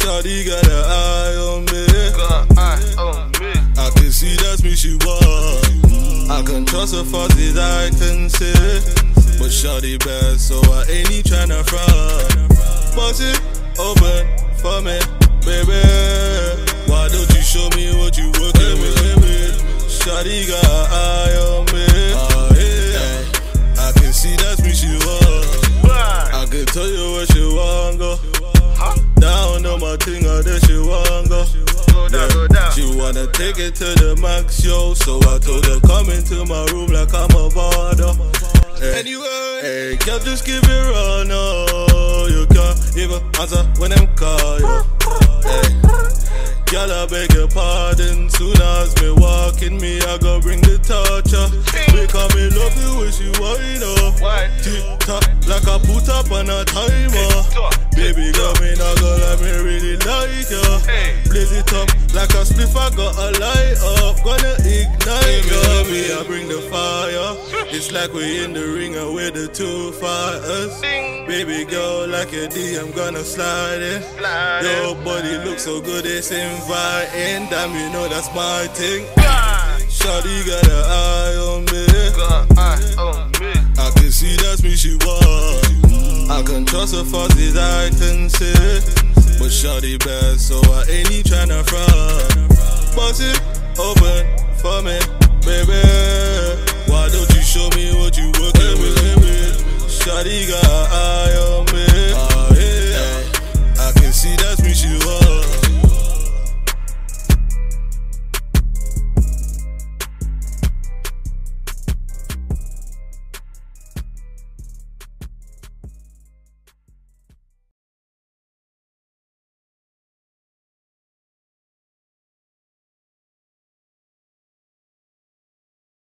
Shawty got an eye on me. Got eye on me. I can see that's me she want. I can trust her fast as I can see. But Shawty bad, so I ain't even tryna front. Bust it open for me, baby. Why don't you show me what you working with? Shawty got an eye Down on my thing, or she want go. Go down, go down. She wanna take it to the max, yo. So I told her, come into my room like I'm a border. Hey, Anyway. hey, girl, just give it run, no. You can't even answer when them call you. Hey, girl, I beg your pardon. Soon as me walking, me, I go bring the torture. Because me love the way she wind up. Why? Tick tock, like I put up on a timer. Like a spliff, I got a light up. Gonna ignite ya. Me, I bring the fire. It's like we in the ring and we're the two fighters. Baby girl, like a D, I'm gonna slide in. Slide Your body looks so good, it's inviting. Damn, you know that's my thing. Shawty got an eye on me. Got eye on me. I can see that's me she want. I can trust her fast as I can shawty bad, so I ain't even tryna front.